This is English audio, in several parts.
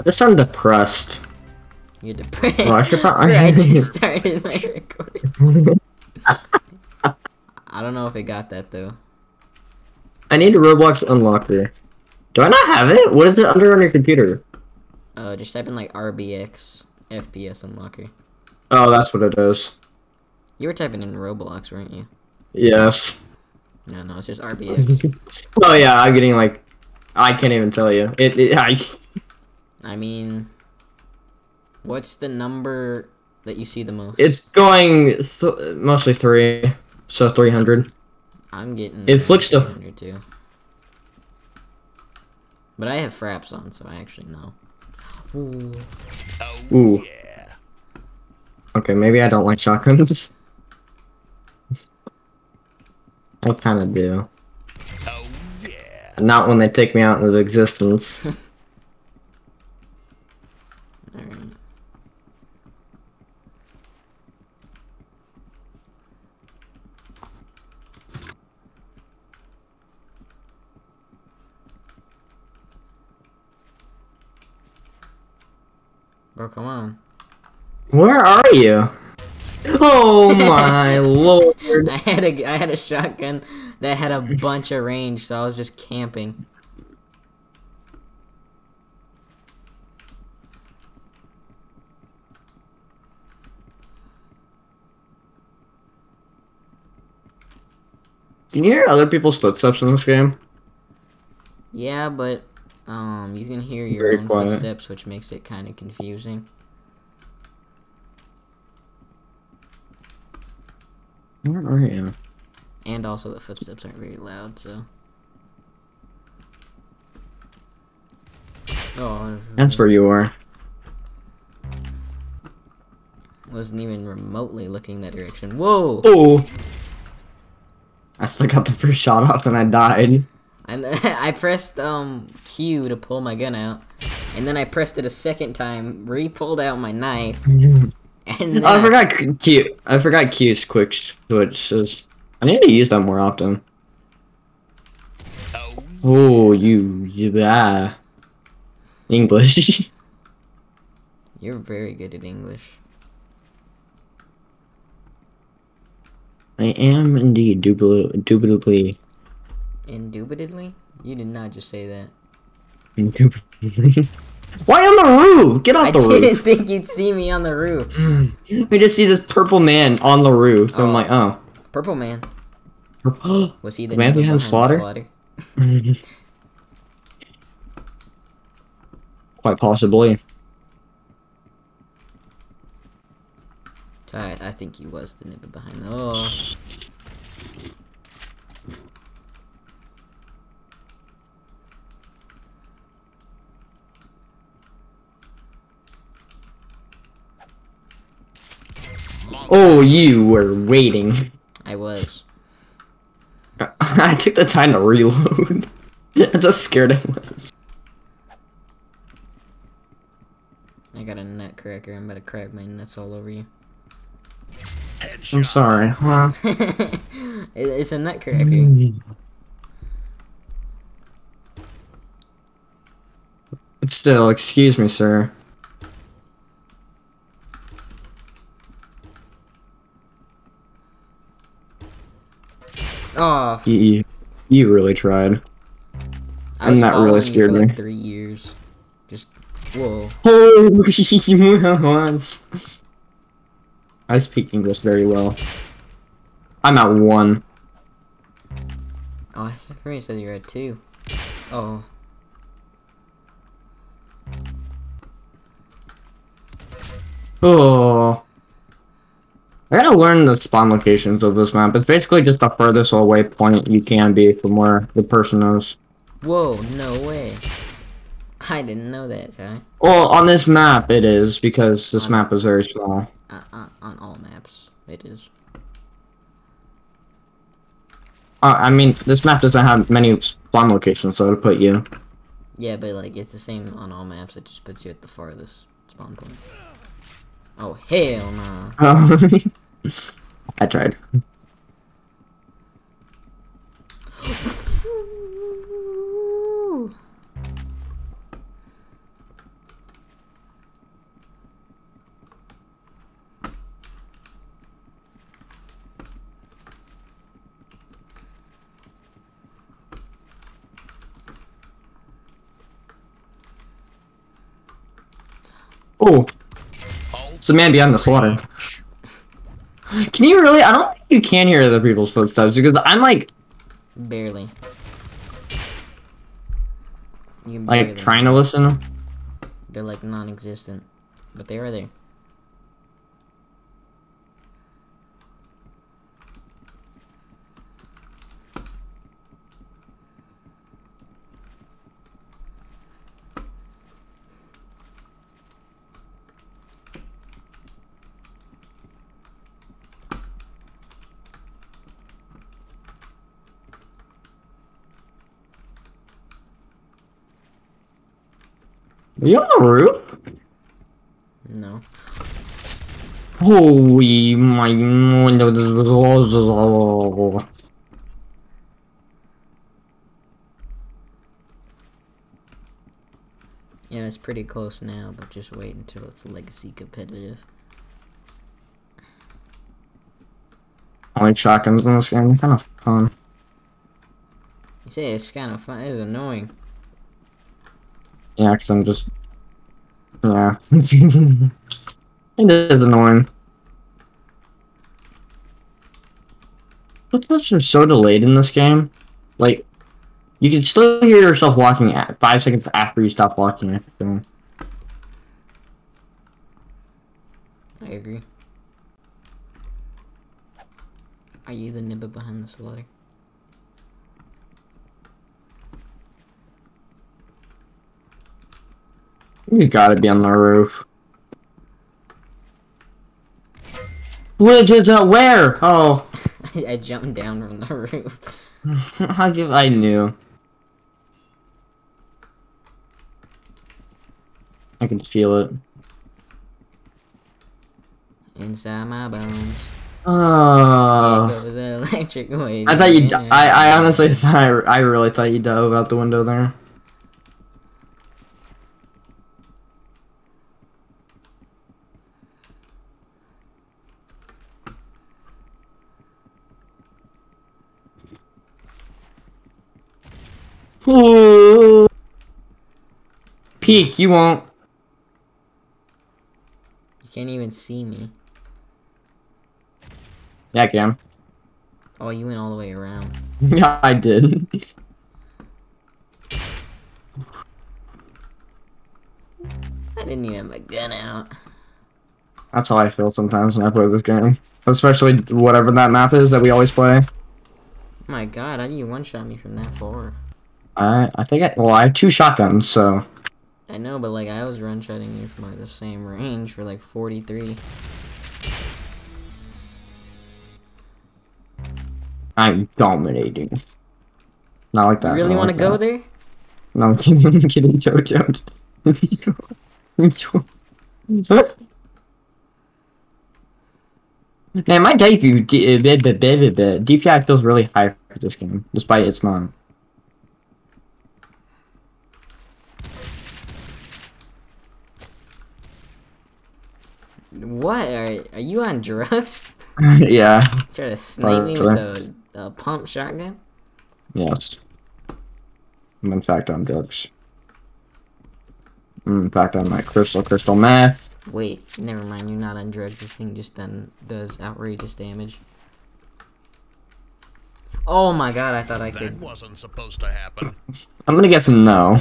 I just sound depressed. You're depressed. Oh, I should probably- I just started my recording. I don't know if it got that though. I need a Roblox Unlocker. Do I not have it? What is it under on your computer? Uh, just type in like RBX FPS unlocker. Oh, that's what it is. You were typing in Roblox, weren't you? Yes. No, no, it's just RBX. oh yeah, I'm getting like, I can't even tell you. It, it I, I mean, what's the number that you see the most? it's going th mostly three, so 300. I'm getting. It flicks to- 200 too. But I have fraps on, so I actually know. Ooh. Ooh. Okay, maybe I don't like shotguns. I kind of do. Oh, Not when they take me out into existence. Alright. Bro, come on. Where are you? Oh my lord. I had a I had a shotgun that had a bunch of range, so I was just camping. Can you hear other people's footsteps in this game? Yeah, but um, you can hear your Very own quiet. footsteps, which makes it kind of confusing. Where are you? And also, the footsteps aren't very loud, so. Oh, That's where you are. wasn't even remotely looking that direction. Whoa! Oh! I still got the first shot off and I died. And I pressed um Q to pull my gun out, and then I pressed it a second time, re-pulled out my knife, and Oh, I forgot Q. I forgot Q's quick switches. I need to use that more often. Oh, you, you, yeah. English. You're very good at English. I am indeed dubit- indubitably. Indubitably? You did not just say that. Indubitably. Why on the roof? Get off I the roof. I didn't think you'd see me on the roof. We just see this purple man on the roof. and I'm Oh. like, oh. Purple man. Was he the, The man behind the slaughter? Quite possibly. I, I think he was the nigga behind the. Oh. Oh, you were waiting. I was. I took the time to reload. That's how scared I was. I got a nutcracker. I'm about to crack my nuts all over you. I'm sorry. Well, it's a nutcracker. Still, excuse me, sir. Oh, You, you, really tried. I And that really scared for like me. three years. Just whoa. Oh, I speak English very well. I'm at one. Oh, I for me said you're at two. Oh, Oh. I gotta learn the spawn locations of this map. It's basically just the furthest away point you can be from where the person is. whoa! No way. I didn't know that, Ty. Well, on this map it is, because this map is very small. Uh, uh, on all maps, it is. Uh, I mean, this map doesn't have many spawn locations, so it'll put you. Yeah, but like it's the same on all maps. It just puts you at the farthest spawn point. Oh, hell no. Nah. I tried. Oh it's the man behind the slaughter. Can you really? I don't think you can hear other people's footsteps because I'm like, Barely. Like barely- trying to listen. They're like non-existent, but they are there. You on the roof? No. Holy my window. Yeah, it's pretty close now, but just wait until it's legacy competitive. I like shotguns in this game. Kind of fun. You say it's kind of fun. It's annoying. Yeah, I'm just. Yeah. it is annoying. Footsteps are so delayed in this game. Like, you can still hear yourself walking at five seconds after you stop walking. I agree. Are you the nibba behind the slaughter? You gotta be on the roof. Where did uh, where? Oh, I jumped down from the roof. I knew. I can feel it. Inside my bones. Oh. goes an electric wave. I thought you. I, I honestly thought. I, I really thought you dove out the window there. Ooh. Peek, you won't. You can't even see me. Yeah, I can. Oh, you went all the way around. Yeah, I did. I didn't even have my gun out. That's how I feel sometimes when I play this game. Especially whatever that map is that we always play. Oh my god, how do you one-shot me from that far? I I think I well I have two shotguns, so know, but like I was run-shotting you from like the same range for like 43. I'm dominating. Not like that. You really want to like go there? No, I'm kidding, I'm kidding, Jojo. Man, my debut D- uh, d- d- d- d- DPI feels really high for this game, despite it's not. What? Are, are you on drugs? yeah. Try to snipe me with Probably. a, a pump shotgun? Yes. I'm in fact on drugs. In fact, on my crystal crystal meth. Wait, never mind. You're not on drugs. This thing just done does outrageous damage. Oh my god! I thought I That could. wasn't supposed to happen. I'm gonna guess no.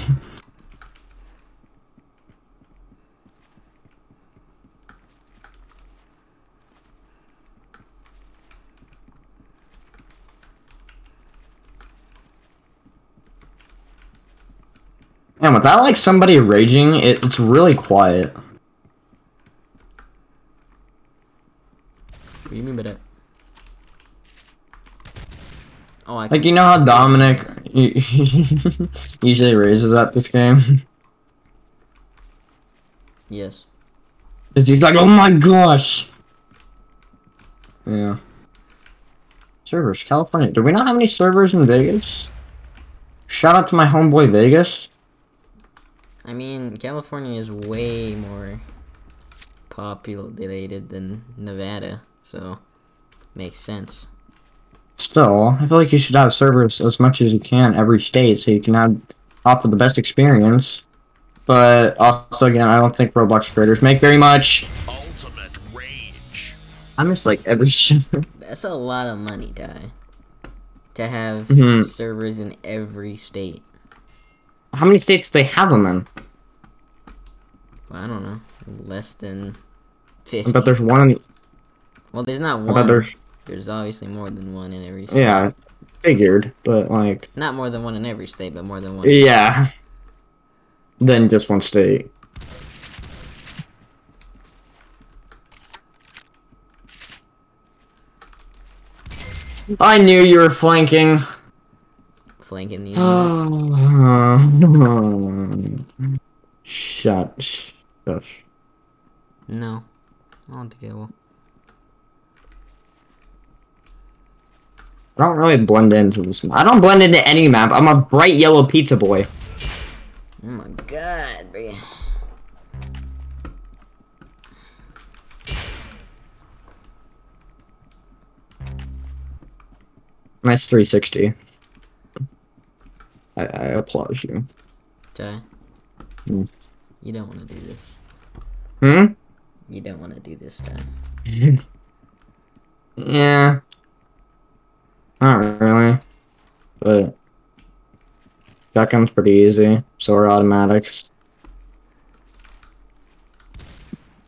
And without like somebody raging, it, it's really quiet. What do you mean by that? Oh, I Like you know how Dominic usually raises at this game, Yes. because he's like, "Oh my gosh." Yeah. Servers, California. Do we not have any servers in Vegas? Shout out to my homeboy Vegas. I mean, California is way more populated than Nevada, so makes sense. Still, I feel like you should have servers as much as you can every state, so you can have offer the best experience. but also again, I don't think Roblox creators make very much. Ultimate rage. I'm just like every shit. That's a lot of money, Ty. To have Mhm. servers in every state. How many states do they have them in? Well, I don't know. Less than I 50. bet there's one. In, well, there's not one. there's There's obviously more than one in every state. yeah, figured, but like Not more than one in every state, but more than one. yeah, then just one state. I knew you were flanking. Flanking the Shut. Shush. No. I don't think I will. I don't really blend into this. map. I don't blend into any map. I'm a bright yellow pizza boy. Oh my god, bro. Nice 360. I, I applaud you. Ty. Hmm. You don't want to do this. Hmm? You don't want to do this, Ty. Yeah. Not really. But shotgun's pretty easy. So are automatics.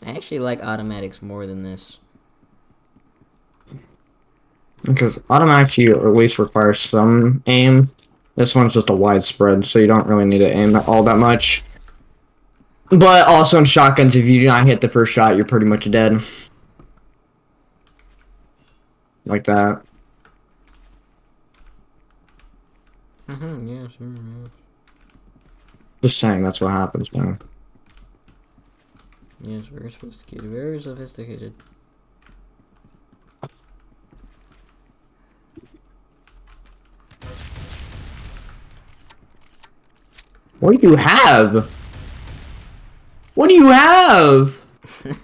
I actually like automatics more than this. Because automatics you at least require some aim. This one's just a widespread, so you don't really need to aim all that much. But also in shotguns, if you do not hit the first shot, you're pretty much dead. Like that. Mm-hmm, yeah, sure. yeah. Just saying, that's what happens, man. Yeah, it's very sophisticated. Very sophisticated. What do you have? What do you have?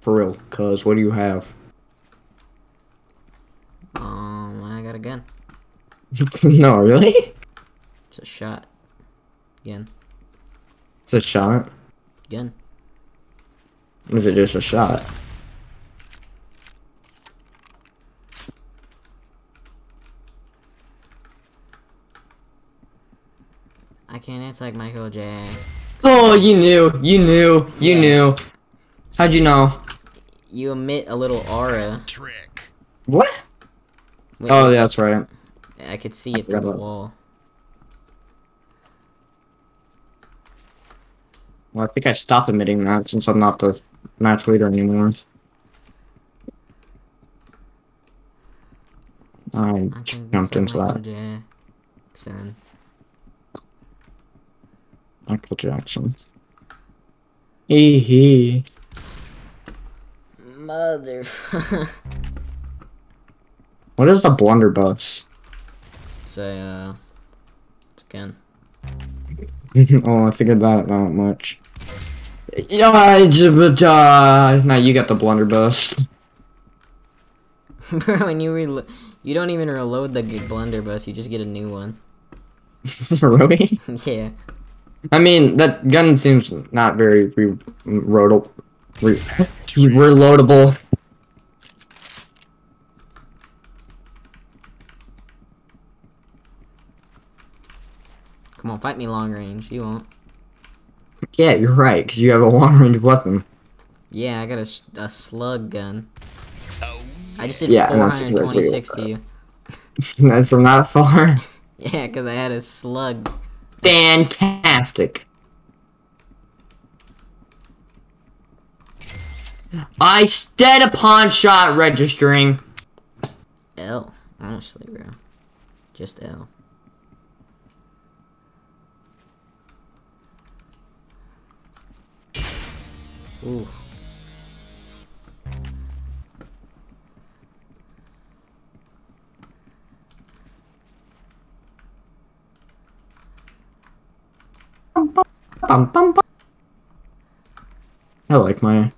For real, cuz, what do you have? Um, I got a gun. no, really? It's a shot. Gun. It's a shot. Gun. Or is it just a shot? I can't act like Michael J. Oh, you knew, you knew, you Yeah. knew. How'd you know? You emit a little aura. Trick. What? Wait, Oh, yeah, that's right. I could see I it through the about- wall. Well, I think I stopped emitting that since I'm not the match leader anymore. I I jumped into Michael that. Jackson. Michael Jackson. Hee hee. Mother. What is a blunderbuss? it's a, uh, it's a gun. oh, I figured that out much. Yeah, but uh, now you got the blunderbuss. Bro, when you relo- you don't even reload the blunderbuss, you just get a new one. really? yeah. I mean, that gun seems not very re- reloadable. Re- reloadable. Come on, fight me long range. You won't. Yeah, you're right, because you have a long range weapon. Yeah, I got a slug gun. I just did Yeah, and that's exactly 426 to you. That's from that far. Yeah, because I had a slug. Fantastic. I stead upon shot registering. L. Honestly, bro. Just L. Ooh. Bum, bum, bum. I like my.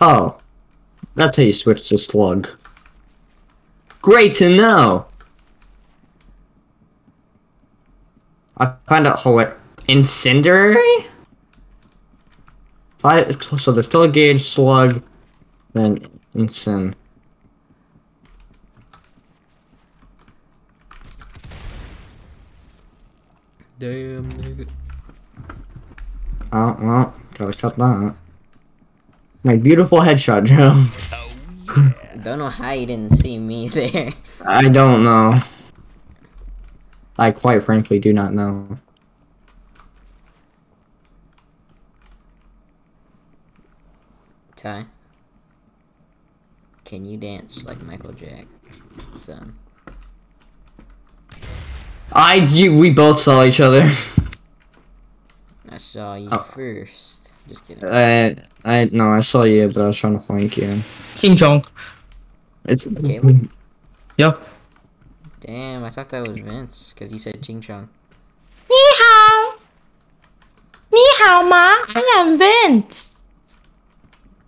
Oh, that's how you switch to slug. Great to know. I find it hilarious. Incendiary? Five, so there's still a gauge, slug, and incend. Damn, nigga. Oh, well, gotta cut that. My beautiful headshot, Joe. Oh, don't know how you didn't see me there. I don't know. I quite frankly do not know. Ty. Can you dance like Michael Jackson? I, you, we both saw each other. I saw you oh. first. Just kidding. I, I, no, I saw you, but I was trying to flank you. King Chong. It's. Caleb? Yeah. Damn, I thought that was Vince, because he said King Chong. Ni hao! Ni hao, ma! I am Vince!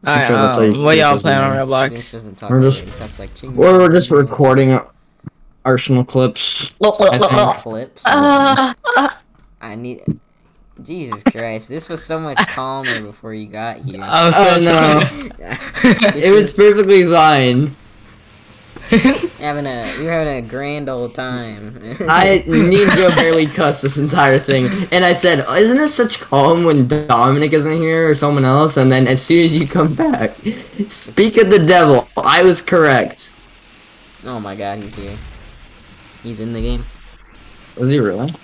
Alright, um, what y'all playing on Roblox? We're just, like we're just recording arsenal clips. I clips. Uh, I need. Jesus Christ, this was so much calmer before you got here. I was Oh, no. It was is perfectly fine. having a you're having a grand old time. I need Ninja barely cussed this entire thing, and I said, "Isn't it such calm when Dominic isn't here or someone else?" And then as soon as you come back, speak of the devil. I was correct. oh my god, he's here. He's in the game. Was he really?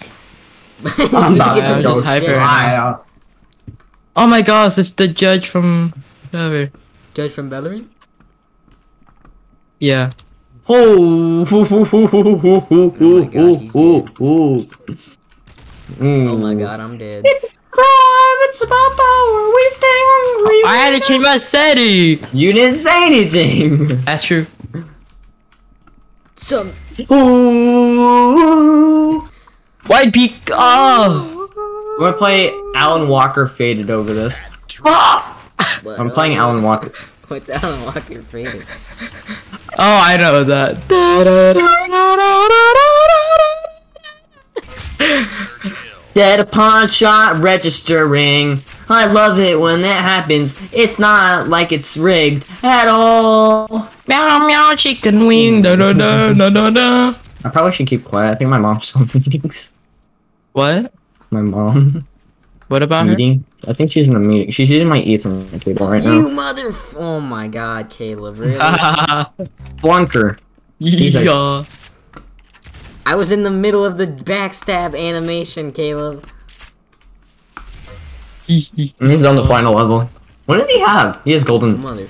I'm not get I'm just hyper. out. oh my gosh, it's the judge from whatever. Judge from Bellerin? Yeah. Oh, oh my God, he's Mm. Oh my god, I'm dead. It's crime, it's about power. We stay hungry. I had to change my setting. You didn't say anything. That's true. Some. Ooh. Wide peak. Oh. I'm gonna play Alan Walker faded over this. I'm playing Alan Walker. What's Alan Walker faded? Oh, I know that. Da, da, da, Dead upon shot registering. I love it when that happens. It's not like it's rigged at all. Meow meow chicken wing. Da da da da da da. I probably should keep quiet. I think my mom's on meetings. What? My mom What about her? meeting. I think she's in a meeting. She's using my Ethernet cable right You now. mother. Oh my god, Caleb, really? Flunker. He's like- yeah. I was in the middle of the backstab animation, Caleb. He's on the final level. What does he have? He has golden. Mother.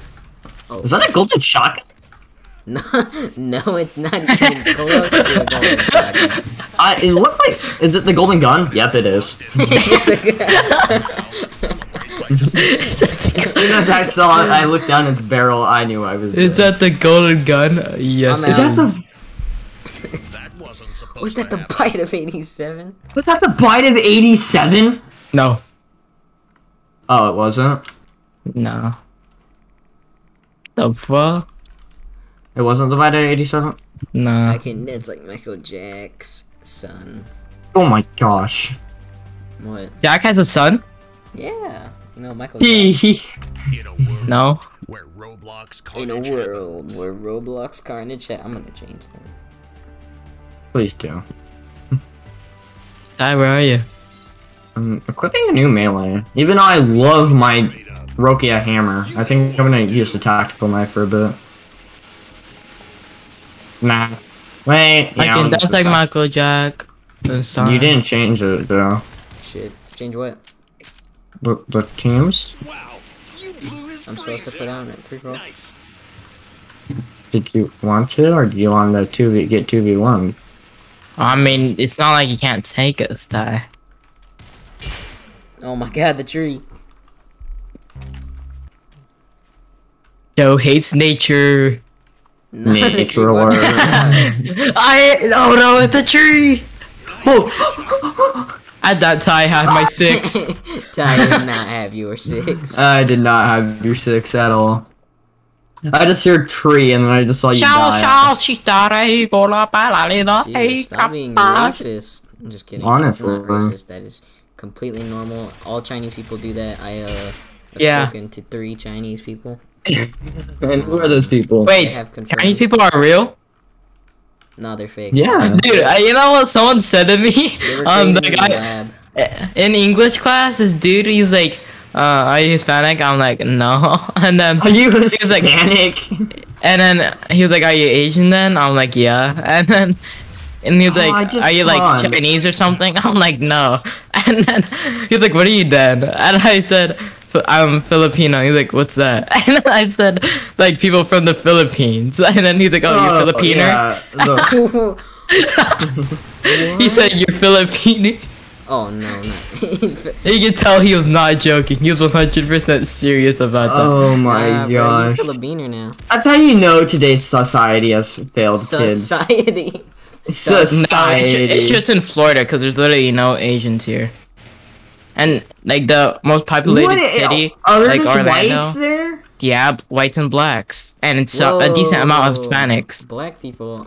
Oh. Is that a golden shotgun? No, no, it's not even close to a golden shotgun. I, it looked like. Is it the golden gun? Yep, it is. As soon as I saw it, I looked down its barrel. I knew I was. Is dead. that the golden gun? Uh, Yes. I'm it Is that is. the? That wasn't supposed Was that the happen. bite of 87? Was that the bite of eighty-seven? No. Oh, it wasn't. No. The fuck? It wasn't the bite of eighty-seven. No. I can it's like Michael Jackson. Oh my gosh. What? Jack has a son? Yeah. You know, Michael He Jackson. he. In a world No. where Roblox In a carnage world happens. where Roblox Carnage. ha- I'm gonna change that. Please do. Hi, where are you? I'm equipping a new melee. Even though I love my Rokia hammer, I think I'm gonna use the tactical knife for a bit. Nah. Wait. I yeah, can I'll dance like the Michael Jack. The. You didn't change it though. Shit. Change what? The, the teams? Wow, you blew his I'm supposed to put out. on it free roll. Nice. Did you want to, or do you want to two v get two v one? I mean, it's not like you can't take us, Ty. Oh my god, the tree. Joe hates nature. No, the Nature alert. I oh no, it's a tree. Oh! At that time, I had my six. Ty did not have your six. I did not have your six at all. I just heard tree and then I just saw you Shao die. shao shitare bola bala lena Jesus, stop being racist. I'm just kidding. Honestly. Racist. That is completely normal. All Chinese people do that. I uh have Yeah. spoken to three Chinese people. and who are those people? They Wait, have confirmed. Chinese people are real? No, they're fake. Yeah. Dude, uh, you know what someone said to me? Um, the in guy lab. in English class, this dude, he's like, uh, "Are you Hispanic?" I'm like, "No," and then Are you was like- Hispanic? and then he was like, "Are you Asian?" Then I'm like, "Yeah," and then. And he was Oh, like, "Are you like spawned. Chinese or something?" I'm like, "No." And then he was like, "What are you then?" And I said, "Fi- "I'm Filipino." He's like, "What's that?" And I said, "Like people from the Philippines." And then he's like, "Oh, you're oh, Filipino." Yeah, the- He said, "You're Filipino." oh no, no. You can tell he was not joking. He was 100% serious about that. oh my Nah, gosh. You're Filipino now. That's how you know today's society has failed kids. Society. No, it's, ju- Society. it's just in Florida because there's literally no Asians here. And like the most populated What- city, Are there like just Orlando, whites there? yeah, whites and blacks, and it's uh, a decent amount of Hispanics. Black people.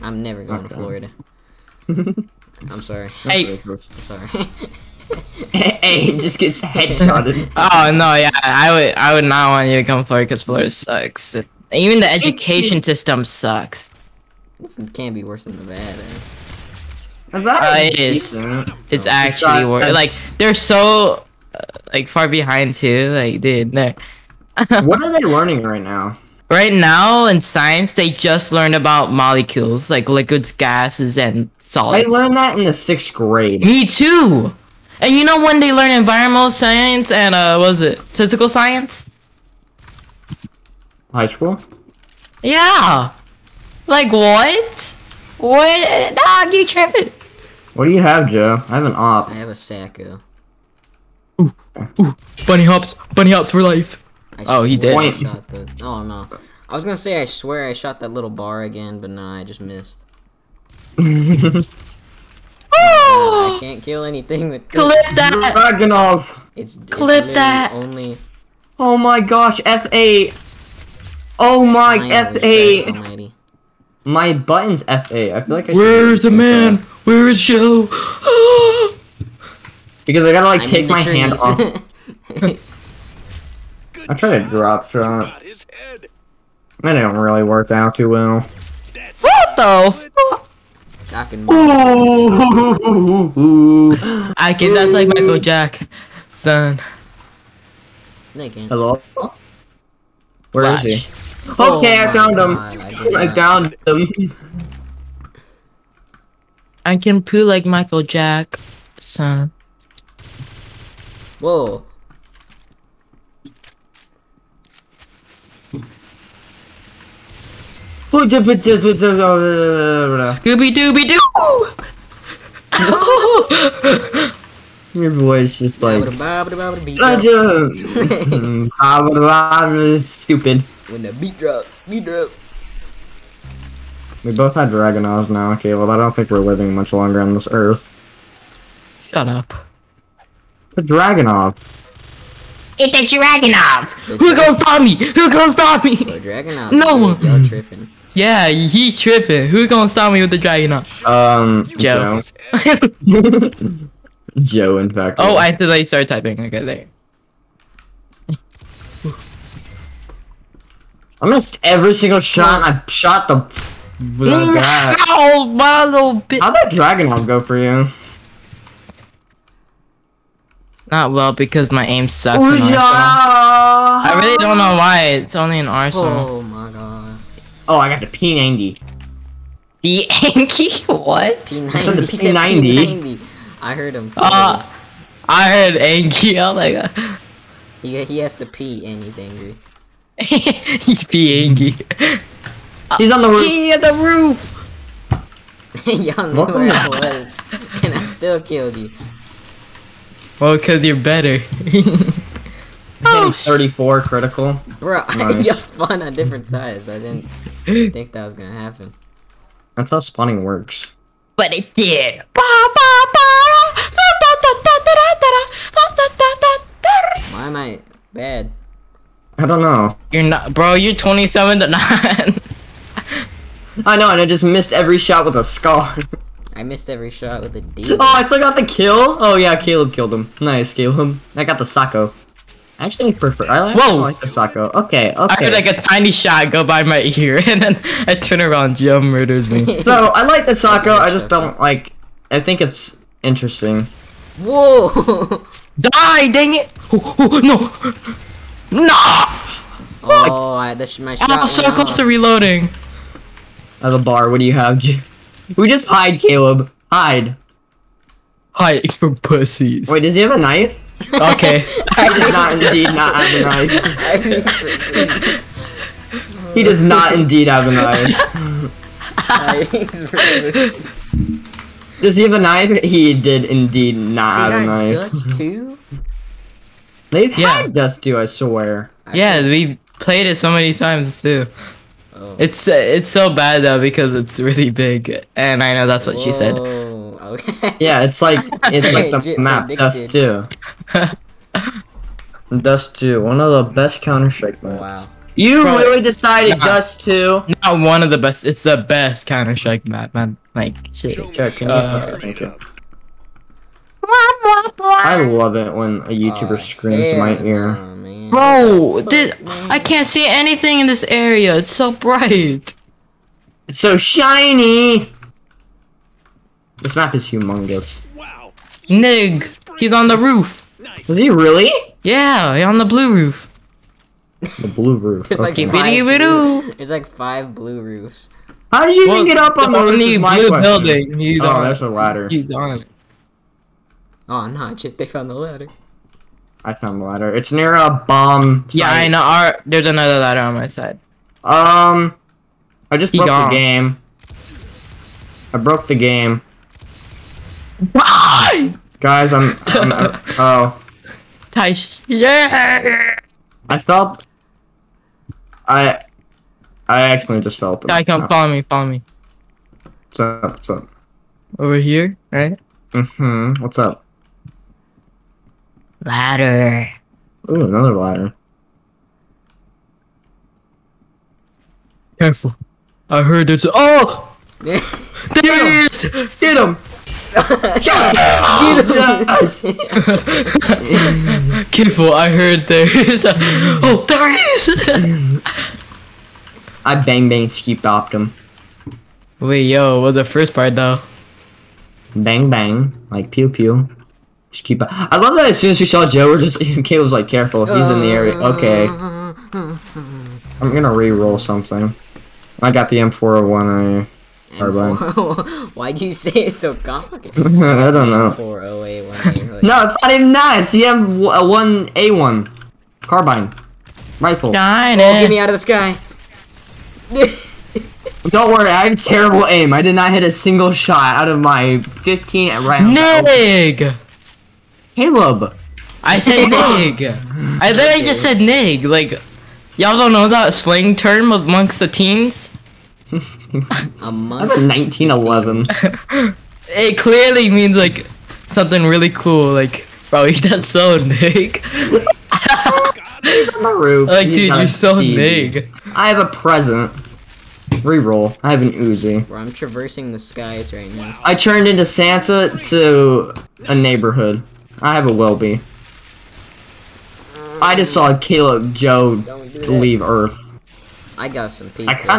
I'm never going to Florida. I'm sorry. Hey. I'm sorry. hey, it just gets headshotted. Oh no, yeah, I would, I would not want you to come to Florida because Florida sucks. Even the education system sucks. this can't be worse than the bad. Eh? That Uh, is it is. decent. It's actually not- worse. Like they're so uh, like far behind too. Like dude, they're What are they learning right now? Right now in science, they just learned about molecules like liquids, gases, and solids. I learned that in the sixth grade. Me too. And you know when they learn environmental science and uh, what was it physical science? High school? Yeah. Like what? What? Dog, you tripping? What do you have, Joe? I have an op. I have a Sako. Bunny hops, bunny hops for life. I Oh, he swear I did. shot the. Oh no. I was gonna say I swear I shot that little bar again, but nah, I just missed. oh, I can't kill anything with this. Clip that. Dragunov! It's, it's Clip literally that. Only. Oh my gosh, F8! Oh my finally, F8! My button's F8. I feel like I should Where's the man? that. Where is Joe? Because I gotta like I'm take in the my hand off. I try to drop shot. Got his. That don't really work out too well. what the fuck? Ooh. I can. That's like Michael Jack, son. They can't. Hello? Where is he? Oh Okay, I oh my found him. God, I I found him. I can poo like Michael Jack, son. Whoa. Scooby Dooby Doo. Your voice just like. Stupid. When the beat drop, beat drop. We both had Dragunovs now. Okay, well, I don't think we're living much longer on this earth. Shut up. The Dragunov. It's a Dragunov. The Who dra- gonna stop me? Who gonna stop me? The Dragunov. No. dude, Y'all tripping. Yeah, he's tripping. Who gonna stop me with the Dragunov? Um, Joe. Joe. Joe, in fact. oh, I have to like start typing. Okay, there. I missed every single shot. and I shot the. The guy. Ow, my little bit. How'd that Dragunov go for you? Not well because my aim sucks. Ooh, in yeah. I really don't know why. It's only an Arsenal. Oh my god. Oh, I got the P90. The Yankee? What? P90. said the P90. P90. I heard him. Uh, I heard Yankee. I'm like, uh, he, he has to pee and he's angry. he be Yankee. He's on the roof. He at the roof. Y'all knew Welcome where I was, and I still killed you. Well, because you're better. oh, 34 critical. Bro, nice. y'all on different sides. I didn't think that was gonna happen. That's how spawning works. But it did. Why am I bad? I don't know. You're not, bro. You're 27 to 9. I know, and I just missed every shot with a scar. I I missed every shot with a D. Oh, I still got the kill. Oh yeah, Caleb killed him. Nice, Caleb. I got the Sako. I actually prefer. I like, Whoa. I like the Sako. Okay, I okay. heard like a tiny shot go by my ear, and then I turn around, Joe murders me. so I like the Sako. I just don't like. I think it's interesting. Whoa! Die, dang it! Oh, oh, no! No! oh, I, the, sh- my shot I'm so close to reloading. At the bar, what do you have? We just hide, Caleb. Hide. Hi for pussies. Wait, does he have a knife? Okay. He does not indeed not have a knife. He does not indeed have a knife. Does he have a knife? He did indeed not have a knife. Dust 2? They've Yeah. had Dust 2, I swear. yeah, we played it so many times too. Oh. It's uh, it's so bad though because it's really big, and I know that's what she said. Okay. Yeah, it's like it's like the map Dust 2. Dust 2, one of the best Counter Strike maps. Wow. You Bro, really decided nah. Dust 2? Not one of the best. It's the best Counter Strike map, man. Like shit. Check, can you? Uh, okay, thank you. I love it when a YouTuber Oh, screams in my ear. no. Bro, did I can't see anything in this area. It's so bright. It's so shiny! This map is humongous. Wow. Nig, he's on the roof. Nice. Is he really? Yeah, he's on the blue roof. The blue roof. There's like okay. Skibidi five blue, There's like five blue roofs. How did you Well, even get up on the roof? only is blue question. building. He's Oh, on. there's a ladder. He's on it. Oh no, shit, they found the ladder. I found the ladder. It's near a bomb. Yeah, I know. Our, there's another ladder on my side. Um, I just He broke gone. the game. I broke the game, Why? guys. I'm. I'm oh, Taish. Yeah. I felt. I. I actually just felt it. Guy, come follow me. Follow me. What's up? What's up? Over here, right? Mm-hmm. What's up? Ladder. Ooh, another ladder. Careful. I heard there's. a- Oh, there it is. Get him! Yes! Careful. I heard there is. A... Oh, there he. I bang bang skeep bopped him. Wait, yo, what's the first part though? Bang bang, like pew pew. Just keep. I love that as soon as we saw Joe, we're just Caleb's like, careful, he's in the area. Okay, I'm gonna re-roll something. I got the M401. Carbine. Why'd you say it so complicated? I don't know. Four oh eight one eight. No, it's not even that. It's the M1A1 carbine rifle. Shine Oh, eh. get me out of the sky. Don't worry, I have terrible aim. I did not hit a single shot out of my 15 rounds. Nig. Caleb. I said nig. I literally just said nig. Like, y'all don't know that slang term amongst the teens? A I'm month. 1911. It clearly means like something really cool. Like, bro, that's so nig. He's on the roof. like, He's dude, you're so Stevie. nig. I have a present. Reroll. I have an Uzi. Bro, I'm traversing the skies right now. I turned into Santa to a neighborhood. I have a Welby. I just saw Caleb Joe Don't do that. leave Earth. I got some pizza.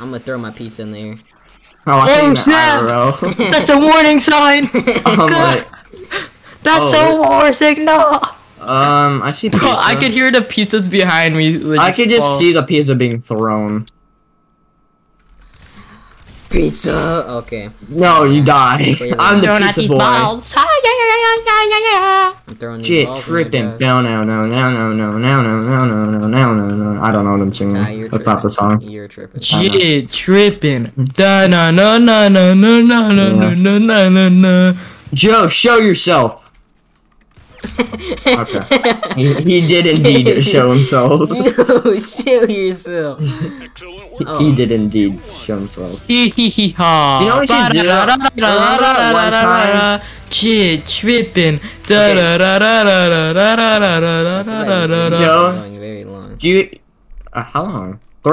I'm gonna throw my pizza in there. Oh, I Oh, snap! That's a warning sign. I'm like, That's Oh, a war signal. um, I see pizza. Bro, I could hear the pizzas behind me. like, I could just fall. see the pizza being thrown. Pizza. Okay, No, you die. Clearly. I'm the Throwing out pizza these boy. balls. I'm throwing Shit, balls in their tripping. No, no, no, no, no, no, no, no, no, no, no, no, no, no. I don't know what I'm singing. Nah, you're That's not the song. You're tripping. Shit, tripping. Da na na na na na na na na na na na na. Joe, show yourself. Okay. He, he did indeed show himself. You shoot yourself. Excellent. Oh. He did indeed show himself. Hee hee hee ha. You know what you do? Shit, tripping. Da da da da da da da da da da I feel like da this da video Yo. is going very long. Do you? Uh, how long?